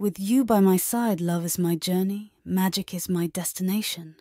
With you by my side, love is my journey, magic is my destination.